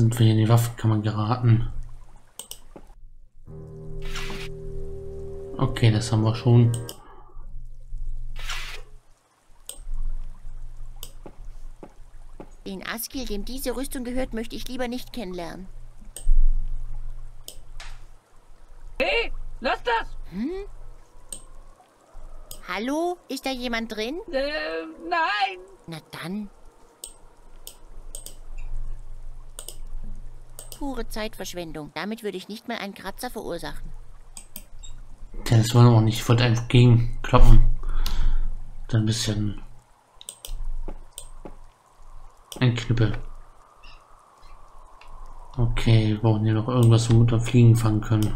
Sind wir in die Waffenkammer geraten? Okay, das haben wir schon. Den Askil, dem diese Rüstung gehört, möchte ich lieber nicht kennenlernen. Hey, lass das! Hm? Hallo? Ist da jemand drin? Äh, nein! Na dann. Pure Zeitverschwendung. Damit würde ich nicht mal einen Kratzer verursachen. Das wollen wir auch nicht. Ich wollte einfach gegenkloppen. Dann ein bisschen ein Knüppel. Okay, wir brauchen hier noch irgendwas, womit wir Fliegen fangen können.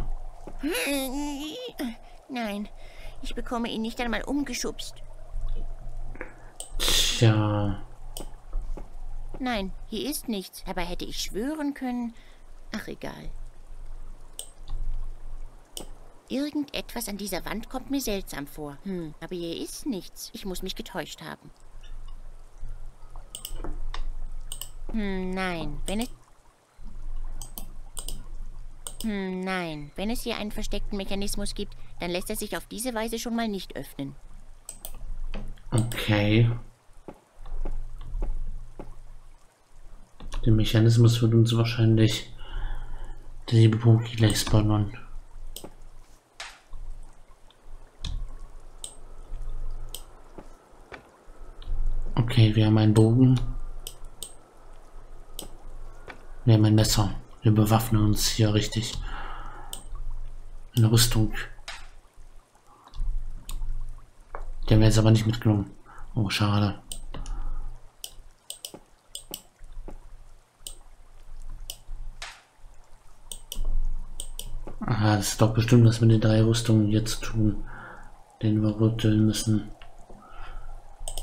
Nein, ich bekomme ihn nicht einmal umgeschubst. Tja. Nein, hier ist nichts. Dabei hätte ich schwören können. Ach, egal. Irgendetwas an dieser Wand kommt mir seltsam vor. Hm, aber hier ist nichts. Ich muss mich getäuscht haben. Hm, nein. Wenn es... Hm, nein. Wenn es hier einen versteckten Mechanismus gibt, dann lässt er sich auf diese Weise schon mal nicht öffnen. Okay. Der Mechanismus wird uns wahrscheinlich der liebe Punkt gleich spawnen. Okay, wir haben einen Bogen. Wir haben ein Messer. Wir bewaffnen uns hier richtig. Eine Rüstung. Die haben wir jetzt aber nicht mitgenommen. Oh, schade. Aha, das ist doch bestimmt, dass wir die drei Rüstungen jetzt tun, den wir rütteln müssen.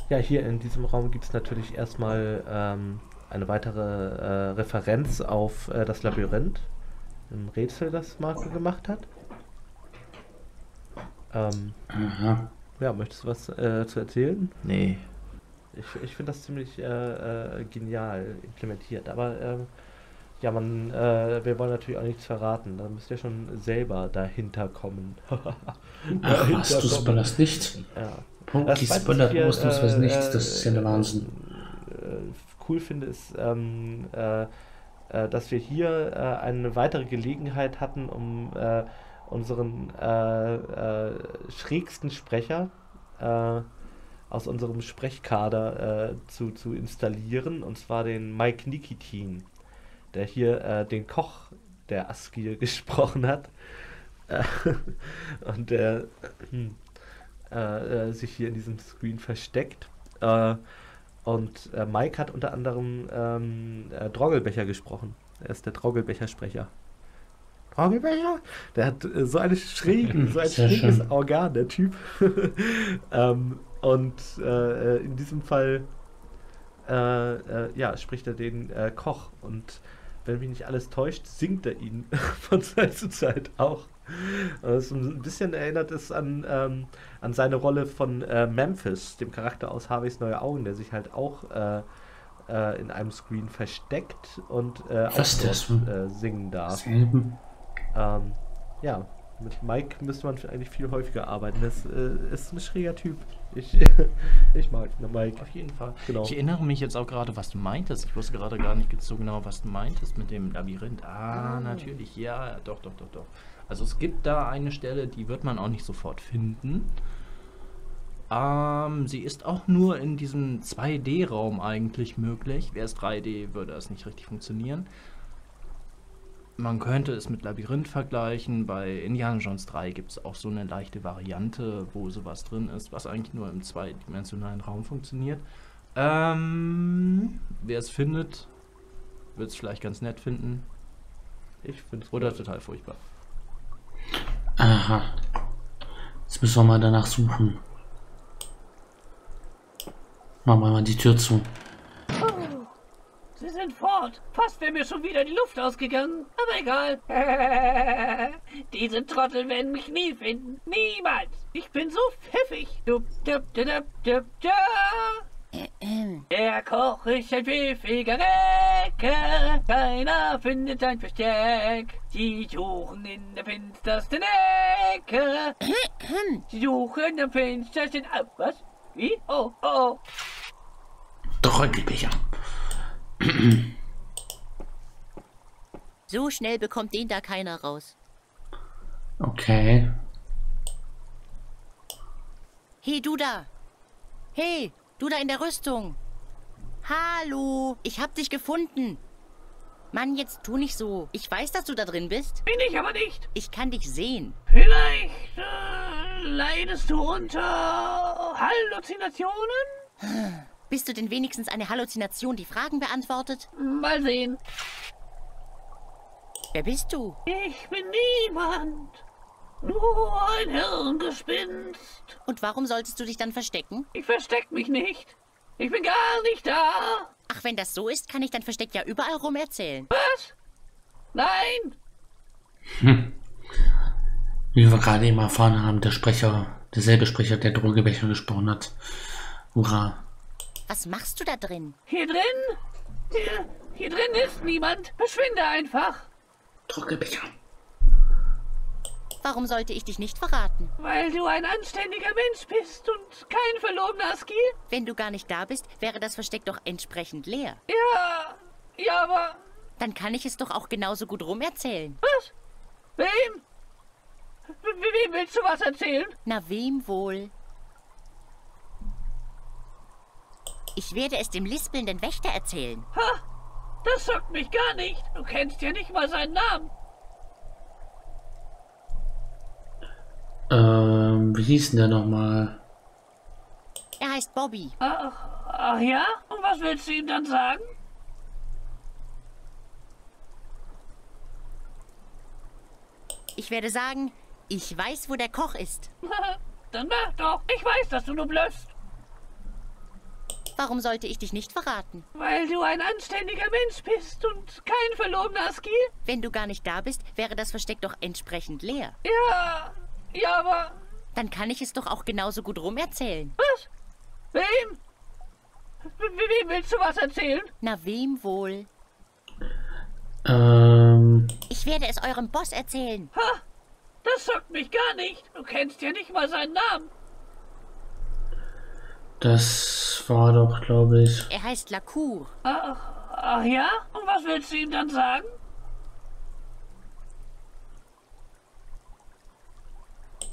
Ja, hier in diesem Raum gibt es natürlich erstmal ähm, eine weitere äh, Referenz auf äh, das Labyrinth. Ein Rätsel, das Marco gemacht hat. Ähm, Aha. ja, möchtest du was äh, zu erzählen? Nee. Ich, ich finde das ziemlich äh, äh, genial implementiert. Aber ähm, ja, man, äh, wir wollen natürlich auch nichts verraten. Da müsst ihr schon selber dahinter kommen. Ach was, du spoilerst nicht? Ja. Punky Das spoilert ausnahmsweise äh, nichts, das ist ja der Wahnsinn. äh, cool finde, ist, ähm, äh, äh, dass wir hier äh, eine weitere Gelegenheit hatten, um äh, unseren äh, äh, schrägsten Sprecher äh, aus unserem Sprechkader äh, zu, zu installieren, und zwar den Mike Nikitin, der hier äh, den Koch der Askil gesprochen hat. Äh, und der hm, äh, äh, sich hier in diesem Screen versteckt. Äh, und äh, Mike hat unter anderem ähm, äh, Droggelbecher gesprochen. Er ist der Droggelbecher-Sprecher. Droggelbecher? Der hat äh, so eine schrägen, so ein Sehr schräges schön. Organ, der Typ. ähm, und in diesem Fall äh, äh, ja, spricht er den äh, Koch. Und wenn mich nicht alles täuscht, singt er ihn von Zeit zu Zeit auch. Also ein bisschen erinnert es an, ähm, an seine Rolle von äh, Memphis, dem Charakter aus Harveys Neue Augen, der sich halt auch äh, äh, in einem Screen versteckt und äh, auch das? dort, äh, singen darf. Ähm, ja, mit Mike müsste man eigentlich viel häufiger arbeiten. Das äh, ist ein schräger Typ. Ich, ich mag ne Mike. Auf jeden Fall. Genau. Ich erinnere mich jetzt auch gerade, was du meintest. Ich wusste gerade gar nicht so genau, was du meintest mit dem Labyrinth. Ah, natürlich. Ja, doch, doch, doch, doch. Also es gibt da eine Stelle, die wird man auch nicht sofort finden. Ähm, sie ist auch nur in diesem 2D-Raum eigentlich möglich. Wäre es 3D, würde es nicht richtig funktionieren. Man könnte es mit Labyrinth vergleichen. Bei Indiana Jones 3 gibt es auch so eine leichte Variante, wo sowas drin ist, was eigentlich nur im zweidimensionalen Raum funktioniert. Ähm, wer es findet, wird es vielleicht ganz nett finden. Ich finde es Oder total furchtbar. Aha. Jetzt müssen wir mal danach suchen. Machen wir mal die Tür zu. Sie sind fort. Fast wäre mir schon wieder die Luft ausgegangen. Aber egal. Diese Trottel werden mich nie finden. Niemals. Ich bin so pfiffig. Dup, dup, dup, dup, dup, dup. Der Koch ist ein pfiffiger Recke, keiner findet sein Versteck. Sie suchen in der finstersten Ecke. Sie suchen der finstersten... Ah, was? Wie? Oh, oh, oh. Trockenbecher. So schnell bekommt den da keiner raus. Okay. Hey, du da! Hey, du da in der Rüstung! Hallo, ich hab dich gefunden. Mann, jetzt tu nicht so. Ich weiß, dass du da drin bist. Bin ich aber nicht. Ich kann dich sehen. Vielleicht äh, leidest du unter Halluzinationen? Bist du denn wenigstens eine Halluzination, die Fragen beantwortet? Mal sehen. Wer bist du? Ich bin niemand. Nur ein Hirngespinst. Und warum solltest du dich dann verstecken? Ich versteck mich nicht. Ich bin gar nicht da. Ach, wenn das so ist, kann ich dein Versteck ja überall rum erzählen. Was? Nein. Wie wir gerade eben erfahren haben, der Sprecher, derselbe Sprecher, der Drogebecher gesprochen hat. Hurra. Was machst du da drin? Hier drin? Hier, hier drin ist niemand. Verschwinde einfach. Drogebecher. Warum sollte ich dich nicht verraten? Weil du ein anständiger Mensch bist und kein verlogener Ski? Wenn du gar nicht da bist, wäre das Versteck doch entsprechend leer. Ja. Ja, aber. Dann kann ich es doch auch genauso gut rum erzählen. Was? Wem? W wem willst du was erzählen? Na, wem wohl? Ich werde es dem lispelnden Wächter erzählen. Ha! Das sagt mich gar nicht. Du kennst ja nicht mal seinen Namen. Ähm, wie hieß denn der nochmal? Er heißt Bobby. Ach, ach ja? Und was willst du ihm dann sagen? Ich werde sagen, ich weiß, wo der Koch ist. dann mach doch. Ich weiß, dass du nur blöffst. Warum sollte ich dich nicht verraten? Weil du ein anständiger Mensch bist und kein verlogener Ski? Wenn du gar nicht da bist, wäre das Versteck doch entsprechend leer. Ja, ja, aber... Dann kann ich es doch auch genauso gut rum erzählen. Was? Wem? W wem willst du was erzählen? Na, wem wohl? Ähm, Ich werde es eurem Boss erzählen. Ha! Das sagt mich gar nicht. Du kennst ja nicht mal seinen Namen. Das war doch, glaube ich. Er heißt Lacour. Ach, ach ja? Und was willst du ihm dann sagen?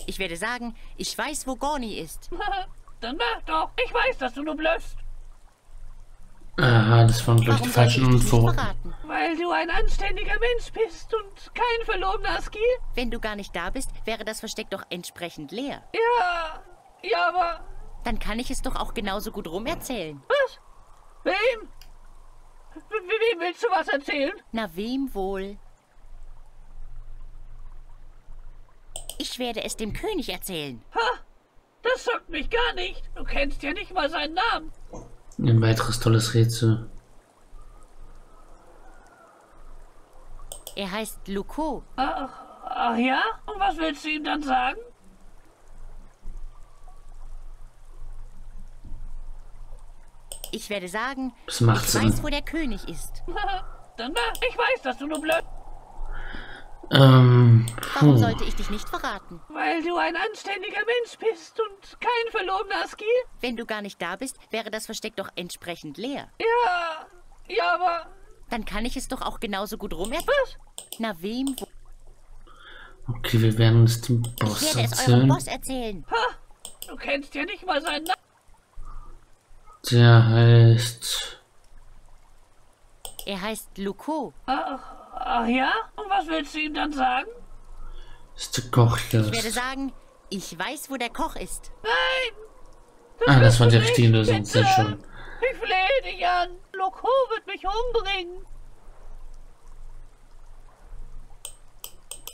Ich werde sagen, ich weiß, wo Gorni ist. dann mach doch. Ich weiß, dass du nur blöffst. Aha, das waren, glaube ich, Warum die falschen Info. Weil du ein anständiger Mensch bist und kein verlogener Ski? Wenn du gar nicht da bist, wäre das Versteck doch entsprechend leer. Ja, ja, aber... Dann kann ich es doch auch genauso gut rum erzählen. Was? Wem? W wem willst du was erzählen? Na, wem wohl? Ich werde es dem König erzählen. Ha! Das sagt mich gar nicht. Du kennst ja nicht mal seinen Namen. Ein weiteres tolles Rätsel. Er heißt Luco. Ach, ach ja? Und was willst du ihm dann sagen? Ich werde sagen, Das macht ich Sinn. weiß, wo der König ist. dann mach. Ich weiß, dass du nur blöd... Ähm, Warum sollte ich dich nicht verraten? Weil du ein anständiger Mensch bist und kein verlogener Ski? Wenn du gar nicht da bist, wäre das Versteck doch entsprechend leer. Ja, ja, aber... Dann kann ich es doch auch genauso gut rum erzählen. Was? Na, wem? Okay, wir werden es dem Ich Boss werde es eurem erzählen. Boss erzählen. Ha! Du kennst ja nicht mal seinen Namen. Der heißt. Er heißt Luco. Ach, ach ja? Und was willst du ihm dann sagen? Ist der Koch Ich werde sagen, ich weiß, wo der Koch ist. Nein! Ah, das war die du richtige Lösung. Sehr schön. Ich flehe dich an. Loco wird mich umbringen.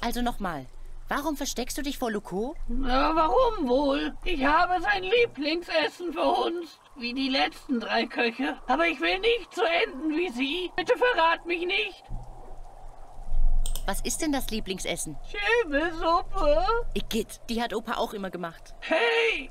Also nochmal. Warum versteckst du dich vor Luco? Na, warum wohl? Ich habe sein Lieblingsessen verhunzt. Wie die letzten drei Köche. Aber ich will nicht so enden wie sie. Bitte verrat mich nicht. Was ist denn das Lieblingsessen? Schimmelsuppe. Igitt, die hat Opa auch immer gemacht. Hey!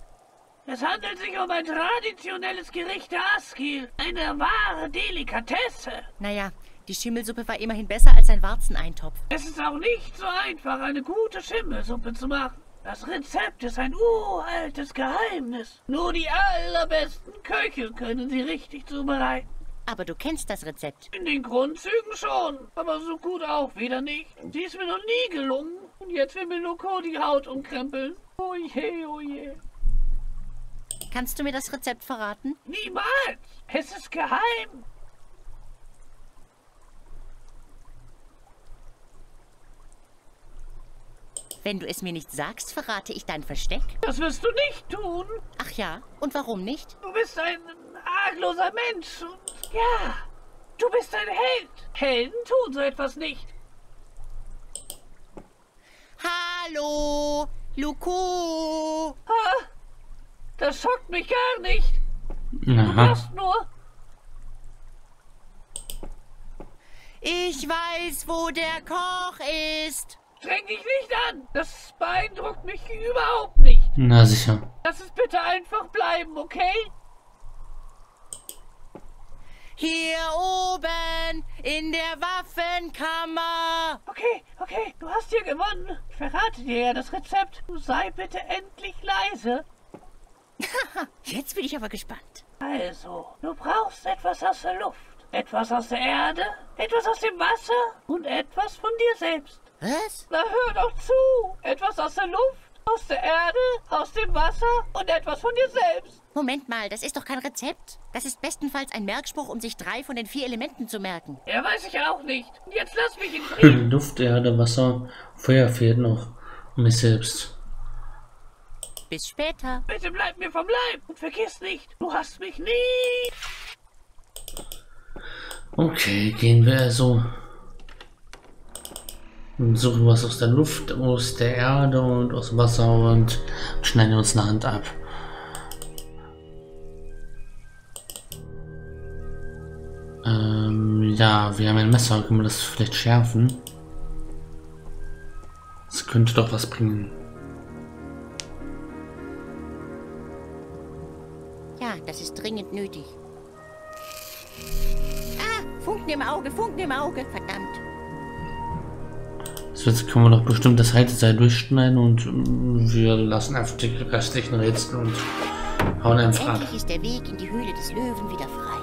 Es handelt sich um ein traditionelles Gericht der Askil. Eine wahre Delikatesse. Naja, die Schimmelsuppe war immerhin besser als ein Warzeneintopf. Es ist auch nicht so einfach, eine gute Schimmelsuppe zu machen. Das Rezept ist ein uraltes Geheimnis. Nur die allerbesten Köche können sie richtig zubereiten. Aber du kennst das Rezept. In den Grundzügen schon, aber so gut auch wieder nicht. Sie ist mir noch nie gelungen. Und jetzt will mir Loco die Haut umkrempeln. Oh je, oh je. Kannst du mir das Rezept verraten? Niemals! Es ist geheim! Wenn du es mir nicht sagst, verrate ich dein Versteck. Das wirst du nicht tun! Ach ja, und warum nicht? Du bist ein argloser Mensch und ja, du bist ein Held! Helden tun so etwas nicht! Hallo, Luko! Ah, das schockt mich gar nicht! Du Aha. hast nur... Ich weiß, wo der Koch ist. Streng dich nicht an! Das beeindruckt mich überhaupt nicht! Na sicher. Lass es bitte einfach bleiben, okay? Hier oben in der Waffenkammer. Okay, okay, du hast hier gewonnen. Ich verrate dir ja das Rezept. Du sei bitte endlich leise. Jetzt bin ich aber gespannt. Also, du brauchst etwas aus der Luft, etwas aus der Erde, etwas aus dem Wasser und etwas von dir selbst. Was? Na hör doch zu! Etwas aus der Luft, aus der Erde, aus dem Wasser und etwas von dir selbst. Moment mal, das ist doch kein Rezept. Das ist bestenfalls ein Merkspruch, um sich drei von den vier Elementen zu merken. Ja, weiß ich auch nicht. Und jetzt lass mich in Frieden. Luft, Erde, Wasser, Feuer fehlt noch. Und mich selbst. Bis später. Bitte bleib mir vom Leib und vergiss nicht, du hast mich nie. Okay, gehen wir also. Und suchen was aus der Luft, aus der Erde und aus dem Wasser und schneiden uns eine Hand ab. Ähm, ja, wir haben ein Messer, können wir das vielleicht schärfen? Das könnte doch was bringen. Dringend nötig. Ah, Funken im Auge, Funken im Auge, verdammt. So, jetzt können wir doch bestimmt das Halteseil durchschneiden und mm, wir lassen einfach die restlichen Rätsel und hauen einfach ab. Endlich ist der Weg in die Höhle des Löwen wieder frei.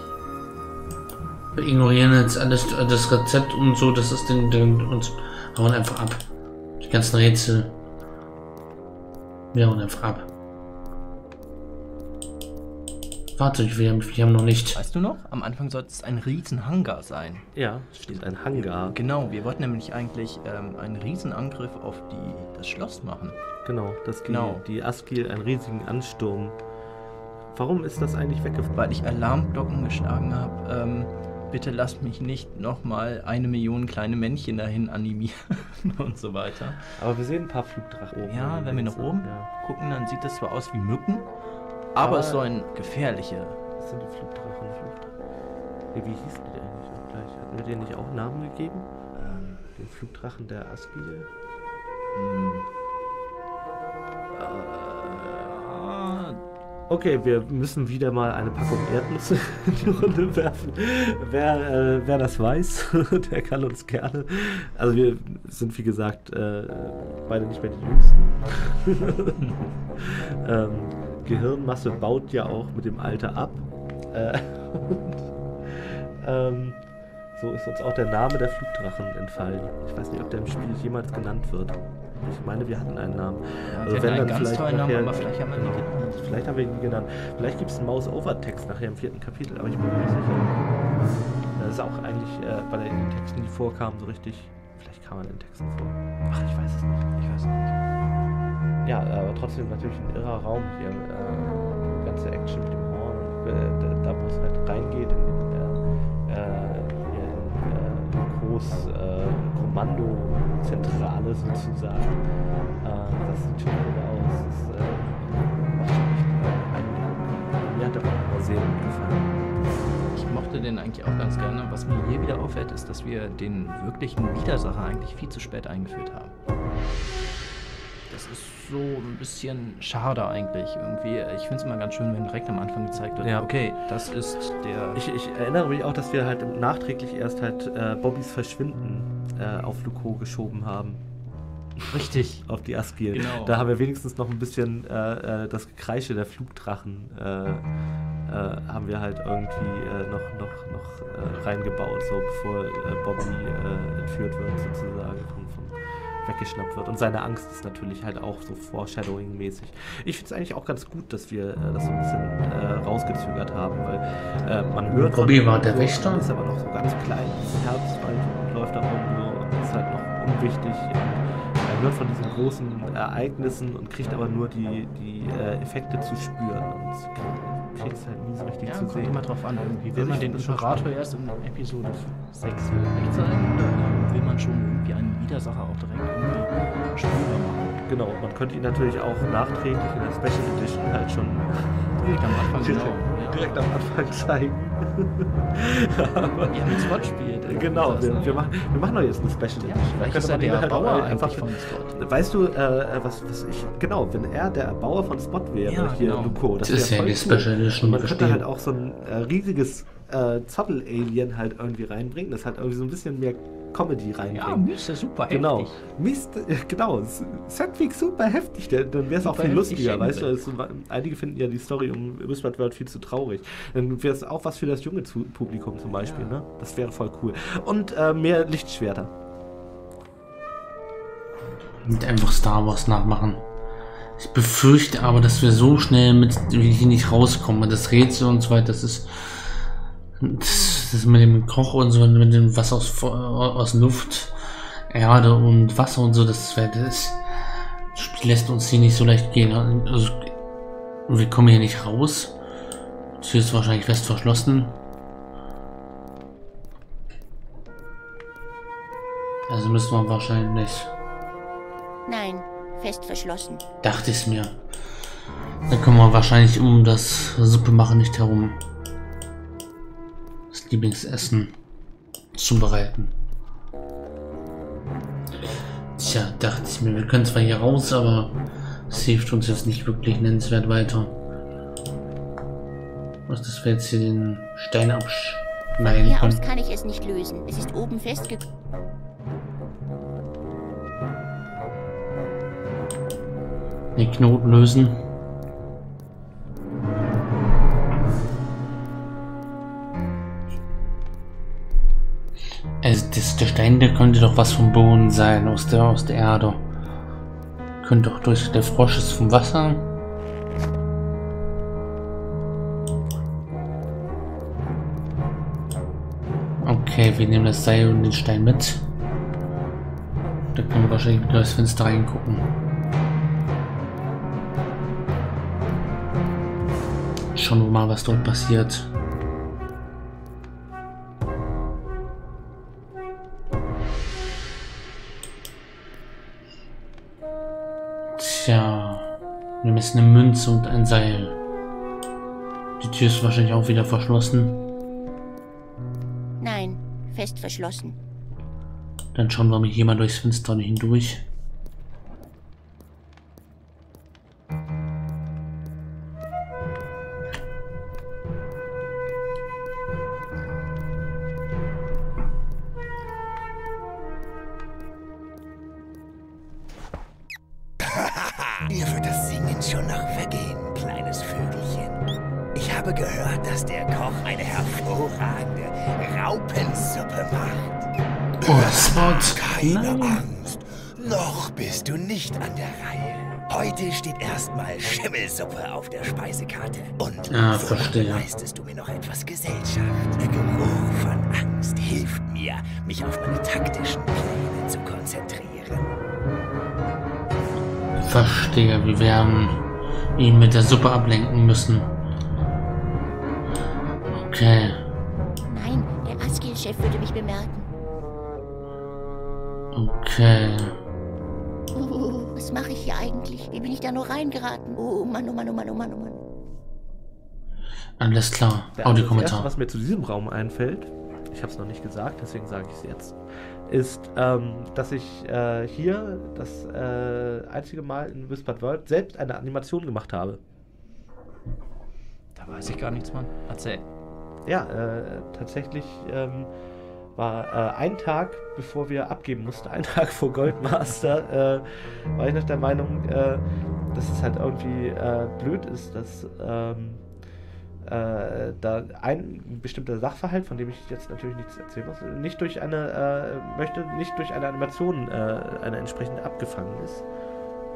Wir ignorieren jetzt alles, äh, das Rezept und so, das ist den, den und hauen einfach ab. Die ganzen Rätsel. Wir hauen einfach ab. Warte, wir haben, wir haben noch nicht. Weißt du noch? Am Anfang sollte es ein riesen Hangar sein. Ja, steht ein Hangar. Genau, wir wollten nämlich eigentlich ähm, einen Riesenangriff auf die, das Schloss machen. Genau, dass die, Genau. die Askil einen riesigen Ansturm. Warum ist das eigentlich weggefallen? Weil ich Alarmglocken geschlagen habe. Ähm, bitte lasst mich nicht nochmal eine Million kleine Männchen dahin animieren und so weiter. Aber wir sehen ein paar Flugdrachen oben. Ja, wenn wir nach oben Ja, gucken, dann sieht das zwar aus wie Mücken, aber, Aber- es sollen gefährliche. das sind die Flugdrachen. Nee, wie hießen die eigentlich auch gleich? Hatten wir denen nicht auch Namen gegeben? Ähm, Den Flugdrachen der Askil? hm, Äh, Okay, wir müssen wieder mal eine Packung Erdnüsse in die Runde werfen. Wer, äh, wer das weiß, der kann uns gerne. Also wir sind wie gesagt äh, beide nicht mehr die Jüngsten. ähm, Gehirnmasse baut ja auch mit dem Alter ab. Äh, und, ähm, so ist uns auch der Name der Flugdrachen entfallen. Ich weiß nicht, ob der im Spiel jemals genannt wird. Ich meine, wir hatten einen Namen. ja, Also wir wenn hatten einen dann vielleicht tollen Namen, nachher- aber vielleicht haben wir ihn Genau. genannt. Vielleicht haben wir ihn nie genannt. Vielleicht gibt es einen Mouse-Over-Text nachher im vierten Kapitel, aber ich bin mir nicht sicher. Das ist auch eigentlich äh, bei den Texten, die vorkamen, so richtig. Vielleicht kam man in den Texten vor. Ach, ich weiß es nicht. Ich weiß es nicht. Ja, aber trotzdem natürlich ein irrer Raum hier. Äh, ganze Action mit dem Horn. Und, äh, da, wo es halt reingeht, in den äh, äh, Kommandozentrale sozusagen. Das sieht schon irre aus. Das äh, macht schon echt. Mir hat der auch sehr gut gefallen. Ich mochte den eigentlich auch ganz gerne. Was mir hier wieder auffällt, ist, dass wir den wirklichen Widersacher eigentlich viel zu spät eingeführt haben. Das ist so ein bisschen schade eigentlich irgendwie. Ich finde es immer ganz schön, wenn direkt am Anfang gezeigt wird, Ja. okay, das ist der. Ich, ich erinnere mich auch, dass wir halt nachträglich erst halt äh, Bobbys Verschwinden äh, auf Luko geschoben haben. richtig. Auf die Askiel. Genau. Da haben wir wenigstens noch ein bisschen äh, äh, das Gekreische der Flugdrachen äh, äh, haben wir halt irgendwie äh, noch, noch, noch äh, reingebaut, so bevor Bobby entführt wird sozusagen von, von weggeschnappt wird. Und seine Angst ist natürlich halt auch so Foreshadowing-mäßig. Ich finde es eigentlich auch ganz gut, dass wir äh, das so ein bisschen äh, rausgezögert haben, weil äh, man hört. Von- war der Wächter? Ist aber noch so ganz klein, ist Herbstwald und läuft da rum so und ist halt noch unwichtig. Und er hört von diesen großen Ereignissen und kriegt aber nur die, die äh, Effekte zu spüren und kriegt es halt nie so richtig Ja, zu kommt sehen. immer drauf an. Irgendwie will Also man den Imperator erst in Episode 6 wirklich zeigen oder will man schon irgendwie einen Widersacher auch direkt irgendwie spürbar machen? Genau, man könnte ihn natürlich auch nachträglich in der Special Edition halt schon Direkt am Anfang, genau. Ja. direkt am Anfang zeigen. Aber, Ja, mit Spot spielt. genau, wir, wir, machen, wir machen doch jetzt eine Special Ja, Edition. Da vielleicht ist er der halt auch Bauer einfach von Spot. Weißt du, äh, was, was ich. Genau, wenn er der Erbauer von Spot wäre, Ja, hier genau. Luko, das, Das ist ja voll die. Special Edition, Und man könnte halt auch so ein äh, riesiges äh, Zottel-Alien halt irgendwie reinbringen, das halt irgendwie so ein bisschen mehr Comedy Ja, reinbringt. Mist, super Genau. heftig. Mist, äh, genau. S- Sedgwick super heftig. Der, dann wäre es auch viel lustiger, weißt du? Es, einige finden ja die Story um Whispered World viel zu traurig. Dann wäre es auch was für das junge Zu Publikum zum Beispiel, Ja. ne? Das wäre voll cool. Und äh, mehr Lichtschwerter. Und einfach Star Wars nachmachen. Ich befürchte aber, dass wir so schnell mit hier nicht rauskommen. Das Rätsel und so weiter, das ist. Das, das mit dem Koch und so, mit dem Wasser aus, aus Luft, Erde und Wasser und so, das, das Spiel lässt uns hier nicht so leicht gehen. Also, wir kommen hier nicht raus. Die Tür ist wahrscheinlich fest verschlossen. Also müssen wir wahrscheinlich. Nein, fest verschlossen. Dachte ich mir. Da kommen wir wahrscheinlich um das Suppe machen nicht herum. Lieblingsessen zubereiten. Tja, dachte ich mir, wir können zwar hier raus, aber es hilft uns jetzt nicht wirklich nennenswert weiter. Was, dass wir jetzt hier den Stein abschneiden Hier aus kann ich es nicht lösen. Es ist oben festgekommen. Den Knoten lösen. Das, der Stein, könnte doch was vom Boden sein, aus der, aus der Erde. Könnte doch durch der Frosch ist vom Wasser. Okay, wir nehmen das Seil und den Stein mit. Da können wir wahrscheinlich durch das Fenster reingucken. Schauen wir mal, was dort passiert. Tja, wir müssen eine Münze und ein Seil. Die Tür ist wahrscheinlich auch wieder verschlossen. Nein, fest verschlossen. Dann schauen wir mal hier mal durchs Fenster hindurch. Der Koch eine hervorragende Raupensuppe macht. Oh, Spot! Keine Nein! Angst, noch bist du nicht an der Reihe. Heute steht erstmal Schimmelsuppe auf der Speisekarte. Und Ah, verstehe. leistest du mir noch etwas Gesellschaft. Der Geruch von Angst hilft mir, mich auf meine taktischen Pläne zu konzentrieren. Verstehe, wir werden ihn mit der Suppe ablenken müssen. Okay, Nein, der Askil-Chef würde mich bemerken. okay. Uh, was mache ich hier eigentlich? Wie bin ich da nur reingeraten? Oh Mann, oh Mann, oh Mann, oh Mann, oh Mann. Alles klar. Audiokommentar. was mir zu diesem Raum einfällt, ich habe es noch nicht gesagt, deswegen sage ich es jetzt, ist, ähm, dass ich äh, hier das äh, einzige Mal in Whispered World selbst eine Animation gemacht habe. Da weiß ich gar nichts, Mann. Erzähl. Ja, äh, tatsächlich ähm, war äh, ein Tag, bevor wir abgeben mussten, ein Tag vor Goldmaster, äh, war ich noch der Meinung, äh, dass es halt irgendwie äh, blöd ist, dass ähm, äh, da ein bestimmter Sachverhalt, von dem ich jetzt natürlich nichts erzählen muss, nicht durch eine, möchte nicht durch eine Animation eine entsprechende abgefangen ist.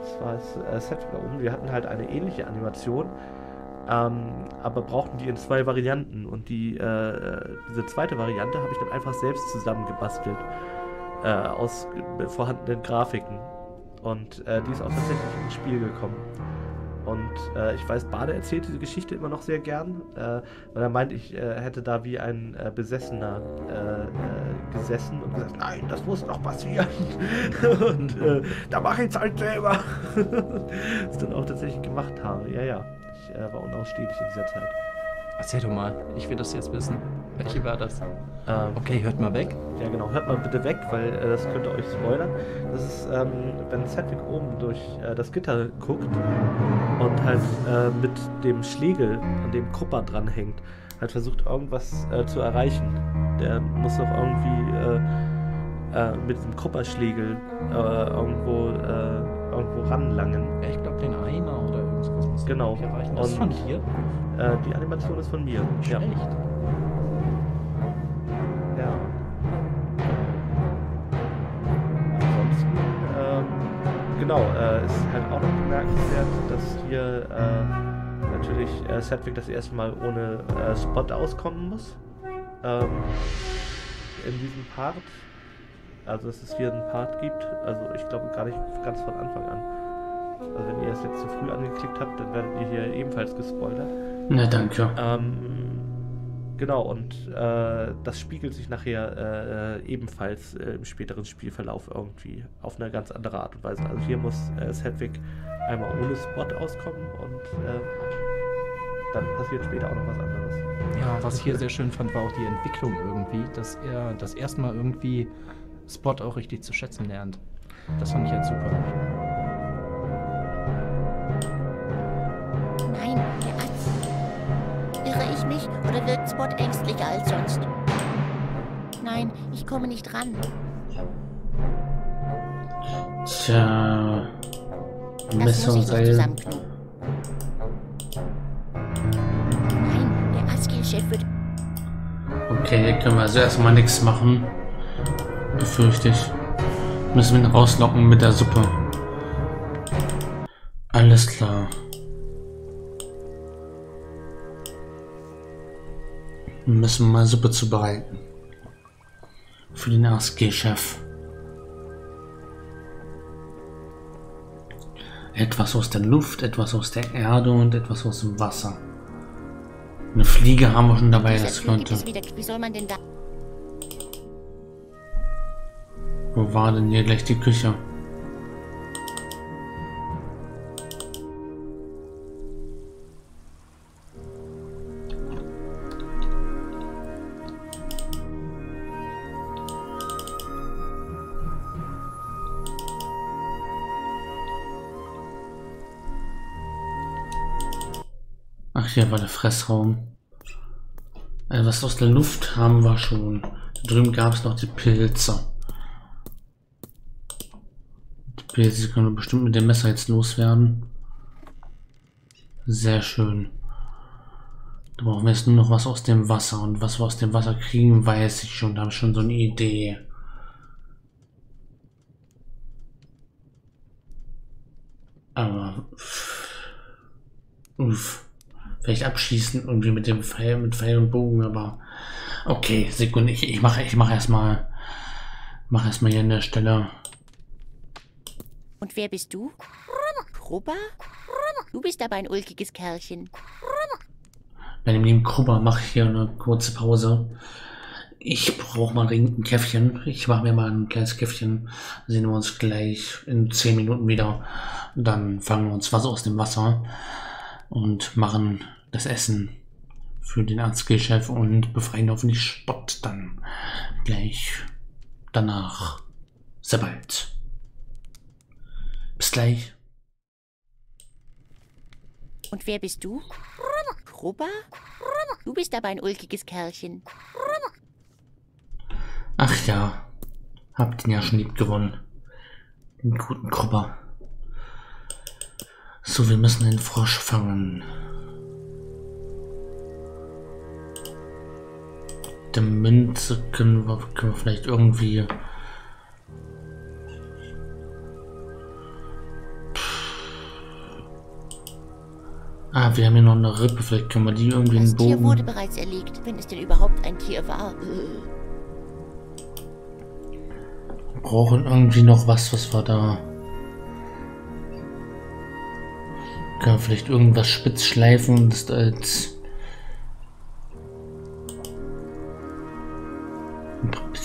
Das war das äh, Set oben. Wir hatten halt eine ähnliche Animation, ähm, aber brauchten die in zwei Varianten. Und die, äh, diese zweite Variante habe ich dann einfach selbst zusammengebastelt äh, aus vorhandenen Grafiken. Und äh, die ist auch tatsächlich ins Spiel gekommen. Und äh, ich weiß, Bade erzählt diese Geschichte immer noch sehr gern, äh, weil er meint, ich äh, hätte da wie ein äh, Besessener äh, äh, gesessen und gesagt, nein, das muss noch passieren. und da mache ich es halt selber. das dann auch tatsächlich gemacht habe. Ja, ja. Ich war unausstehlich in dieser Zeit. Erzähl doch mal, ich will das jetzt wissen. Welche war das? Ähm, Okay, hört mal weg. Ja, genau. Hört mal bitte weg, weil äh, das könnte euch spoilern. Das ist, ähm, wenn Cedric oben durch äh, das Gitter guckt und halt äh, mit dem Schlegel, an dem Krupper dranhängt, halt versucht, irgendwas äh, zu erreichen. Der muss doch irgendwie äh, äh, mit dem Krupperschlegel irgendwo, irgendwo ranlangen. Ja, ich glaube, den Eimer er Genau. erreichen. Das ist Und- von dir? Äh, die Animation ist von mir. Ja. Schlecht. Ja. Ansonsten, ähm, genau, äh, ist halt auch noch bemerkenswert, dass hier äh, natürlich äh, Sedgwick das erste Mal ohne äh, Spot auskommen muss. Ähm, in diesem Part. Also, dass es hier einen Part gibt. Also, ich glaube gar nicht ganz von Anfang an. Also, wenn ihr es jetzt zu früh angeklickt habt, dann werdet ihr hier ebenfalls gespoilert. Na, danke. Ähm, genau, und äh, das spiegelt sich nachher äh, ebenfalls äh, im späteren Spielverlauf irgendwie auf eine ganz andere Art und Weise. Also hier muss äh, Sedgwick einmal ohne Spot auskommen und äh, dann passiert später auch noch was anderes. Ja, was ich hier sehr schön fand, war auch die Entwicklung irgendwie, dass er das erste Mal irgendwie Spot auch richtig zu schätzen lernt. Das fand ich halt super. Wirkt Spot ängstlicher als sonst? Nein, ich komme nicht ran. Tja. Das muss ich noch Seil. zusammenknoten. Nein, der Askiel-Chef wird Okay, hier können wir also erstmal nichts machen. Befürchte ich. Müssen wir ihn rauslocken mit der Suppe. Alles klar. Wir müssen mal Suppe zubereiten. Für den ASG-Chef. Etwas aus der Luft, etwas aus der Erde und etwas aus dem Wasser. Eine Fliege haben wir schon dabei, das könnte. Wo war denn hier gleich die Küche? Hier war der Fressraum. Also was aus der Luft haben wir schon. Da drüben gab es noch die Pilze. Die Pilze können wir bestimmt mit dem Messer jetzt loswerden. Sehr schön. Da brauchen wir jetzt nur noch was aus dem Wasser. Und was wir aus dem Wasser kriegen, weiß ich schon. Da habe ich schon so eine Idee. Aber... Uff. Vielleicht abschießen irgendwie mit dem Pfeil, mit Pfeil und Bogen, aber... Okay, Sekunde. Ich, ich mache ich mach erstmal... Mach erstmal hier an der Stelle... Und wer bist du? Krubber? Du bist aber ein ulkiges Kerlchen. Bei dem lieben Krubber mache ich hier eine kurze Pause. Ich brauche mal dringend ein Käffchen. Ich mache mir mal ein kleines Käffchen. Sehen wir uns gleich in 10 Minuten wieder. Dann fangen wir uns was aus dem Wasser und machen das Essen für den Arztchef und befreien hoffentlich Spott dann gleich danach. Sehr bald. Bis gleich. Und wer bist du? Krubba? Du bist aber ein ulkiges Kerlchen. Ach ja, habt ihn ja schon lieb gewonnen. Den guten Krubber. So, wir müssen den Frosch fangen. Der Münze können wir, können wir vielleicht irgendwie. Ah, wir haben hier noch eine Rippe. Vielleicht können wir die irgendwie in Das den Tier wurde Bogen. bereits erlegt, wenn es denn überhaupt ein Tier war. Wir brauchen irgendwie noch was, was wir da. Können wir vielleicht irgendwas spitz schleifen und das als.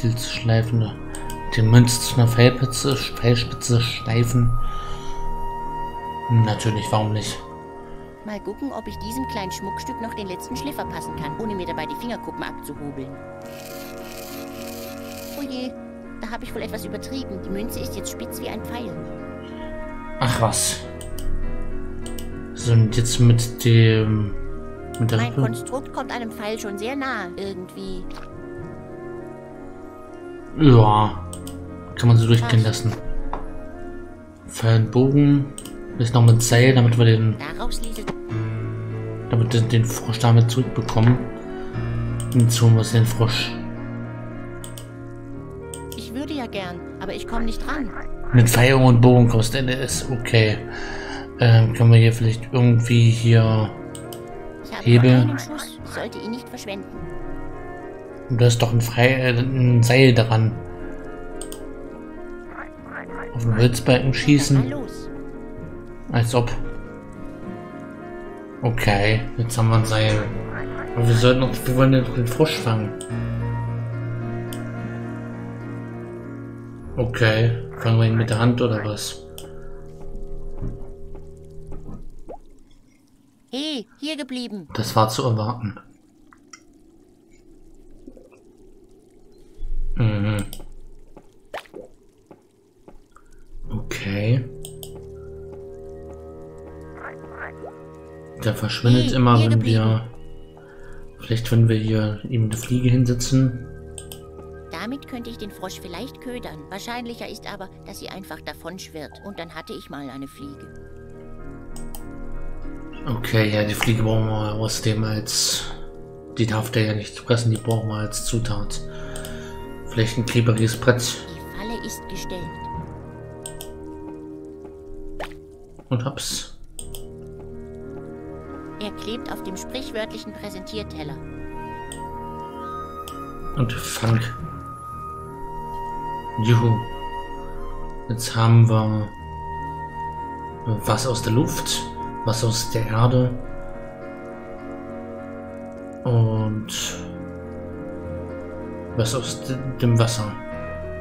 Bisschen zu schleifen. ne? Den Münz zu einer Pfeilspitze, Pfeilspitze schleifen. Natürlich, warum nicht? Mal gucken, ob ich diesem kleinen Schmuckstück noch den letzten Schliff verpassen kann, ohne mir dabei die Fingerkuppen abzuhobeln. Oh je, da habe ich wohl etwas übertrieben. Die Münze ist jetzt spitz wie ein Pfeil. Ach was. So, und jetzt mit dem. Mit der Mein Rippe. Konstrukt kommt einem Pfeil schon sehr nah, irgendwie. Ja. Kann man so durchgehen lassen. Pfeil und Bogen. Ist noch mit Seil, damit wir den. Damit wir den Frosch damit zurückbekommen. Und wir uns den Frosch. Ich würde ja gern, aber ich komme nicht ran. Mit Pfeil und Bogen kommst du ist okay. Ähm, können wir hier vielleicht irgendwie hier. Hebel. sollte ihn nicht verschwenden. Da ist doch ein, Frei, äh, ein Seil dran. Auf den Holzbalken schießen. Als ob. Okay, jetzt haben wir ein Seil. Aber wir sollten noch, wir wollen doch den Frosch fangen. Okay, fangen wir ihn mit der Hand oder was? Hey, hier geblieben. Das war zu erwarten. Okay. Der verschwindet Hey, immer, wenn wir... Vielleicht, wenn wir hier ihm eine Fliege hinsetzen. Damit könnte ich den Frosch vielleicht ködern. Wahrscheinlicher ist aber, dass sie einfach davonschwirrt. Und dann hatte ich mal eine Fliege. Okay, ja, die Fliege brauchen wir außerdem als... Die darf der ja nicht fressen, die brauchen wir als Zutat. Vielleicht ein klebriges Brett. Die Falle ist gestellt. Und hab's. Er klebt auf dem sprichwörtlichen Präsentierteller. Und fang. Juhu. Jetzt haben wir was aus der Luft, was aus der Erde und was aus de- dem Wasser.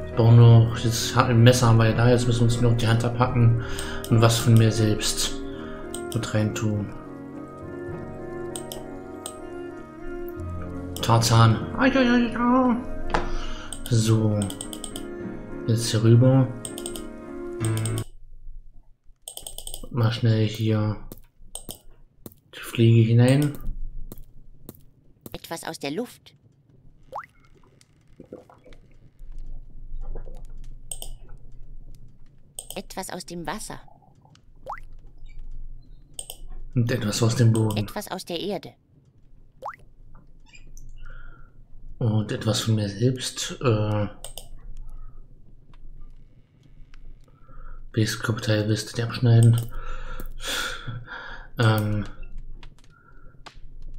Ich brauche nur noch, ein Messer haben wir ja da, jetzt müssen wir uns nur noch die Hand abhacken und was von mir selbst mit rein tun. Tarzan. So. Jetzt hier rüber. Mal schnell hier die Fliege hinein. Etwas aus der Luft. Etwas aus dem Wasser. Und etwas aus dem Boden. Etwas aus der Erde. Und etwas von mir selbst. Äh, Körperteil willst du dir abschneiden? ähm,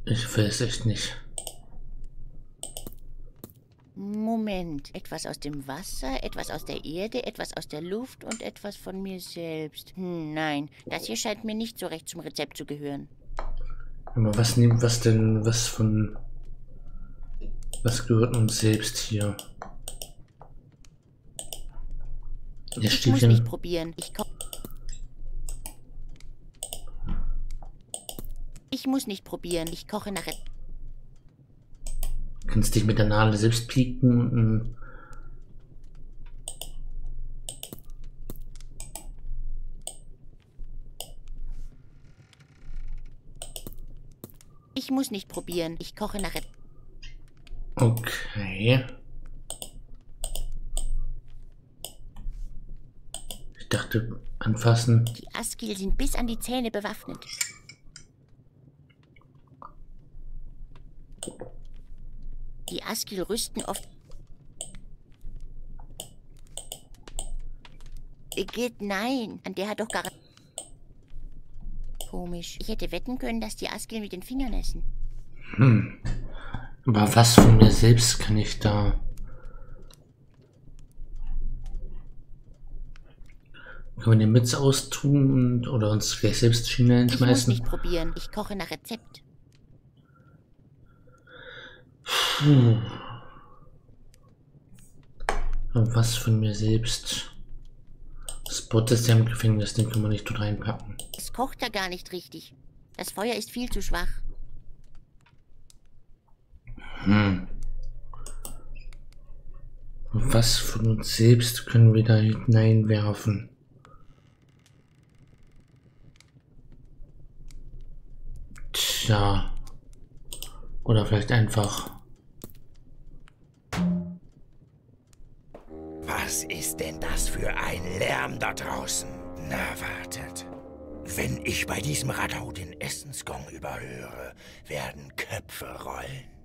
ich weiß echt nicht. Moment. Etwas aus dem Wasser, etwas aus der Erde, etwas aus der Luft und etwas von mir selbst. Hm, nein, das hier scheint mir nicht so recht zum Rezept zu gehören. Aber was nimmt was denn, was von. Was gehört uns selbst hier? Der Ich muss nicht probieren. Ich ko Ich muss nicht probieren. Ich koche nachher. Kannst dich mit der Nadel selbst pieken und Ich muss nicht probieren. Ich koche nach... Okay. Ich dachte, anfassen. Die Askil sind bis an die Zähne bewaffnet. Die Askil rüsten oft... Äh, Geht nein. An der hat doch gar... Komisch. Ich hätte wetten können, dass die Askil mit den Fingern essen. Hm. Aber was von mir selbst kann ich da... Können wir den Mütze austun und, oder uns gleich selbst Schiene Ich muss nicht probieren. Ich koche nach Rezept. Puh. Und was von mir selbst? Spot ist ja im Gefängnis, den können wir nicht dort reinpacken. Es kocht da gar nicht richtig. Das Feuer ist viel zu schwach. Hm. Was von uns selbst können wir da hineinwerfen? Tja. Oder vielleicht einfach. Was ist denn das für ein Lärm da draußen? Na, wartet. Wenn ich bei diesem Radau den Essensgong überhöre, werden Köpfe rollen.